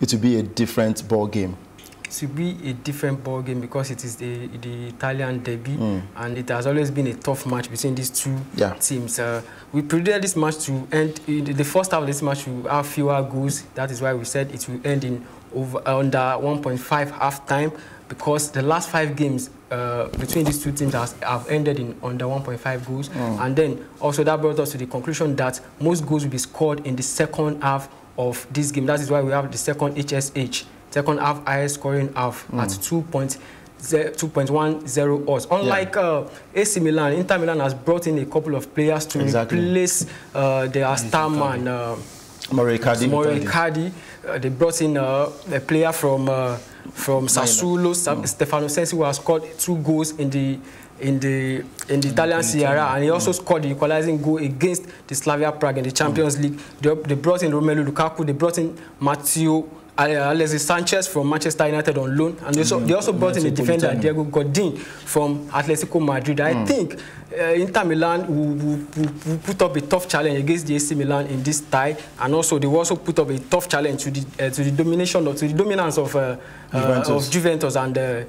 it will be a different ball game. It will be a different ball game because it is the, the Italian derby mm. and it has always been a tough match between these two yeah. teams. Uh, we predicted this match to end, in the first half of this match will have fewer goals. That is why we said it will end in over, under 1.5 half time because the last five games uh, between these two teams has, have ended in under 1.5 goals. Mm. And then also that brought us to the conclusion that most goals will be scored in the second half of this game. That is why we have the second HSH, second half highest scoring half mm. at 2.0. 2.10 odds. Unlike yeah. uh, AC Milan, Inter Milan has brought in a couple of players to exactly. replace uh, their star man, uh, Mauro Icardi. Uh, they brought in uh, a player from uh, from Sassuolo, mm. Stefano Sensi, who has scored two goals in the in the in the Italian Serie A, and he also mm. scored the equalizing goal against the Slavia Prague in the Champions mm. League. They, they, brought in Romelu Lukaku, they brought in Matteo Alexis Sanchez from Manchester United on loan, and they also, mm. they also brought in the defender Diego Godin from Atletico Madrid. I mm. think uh, Inter Milan will, will, will, put up a tough challenge against the AC Milan in this tie, and also they will also put up a tough challenge to the uh, to the domination of to the dominance of uh, Juventus. of Juventus and uh,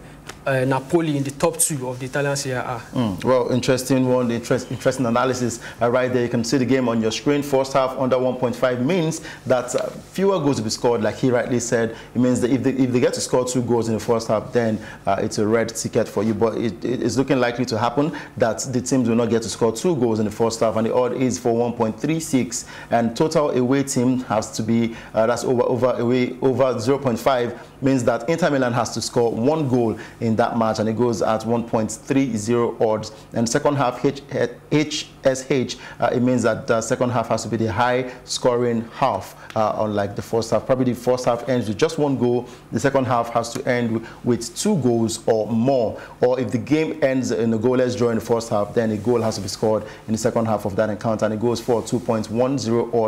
Napoli in the top two of the Italian Serie A. Mm, well, interesting one, interest, interesting analysis uh, right there. You can see the game on your screen. First half under 1.5 means that uh, fewer goals will be scored, like he rightly said. It means that if they, if they get to score two goals in the first half, then uh, it's a red ticket for you. But it, it's looking likely to happen that the teams will not get to score two goals in the first half, and the odd is for 1.36. And total away team has to be uh, that's over over away over 0.5 means that Inter Milan has to score one goal in that match and it goes at 1.30 odds. And second half HSH, uh, it means that the second half has to be the high scoring half, uh, unlike the first half. Probably the first half ends with just one goal. The second half has to end with two goals or more. Or if the game ends in a goalless draw in the first half, then a goal has to be scored in the second half of that encounter and it goes for 2.10 odds.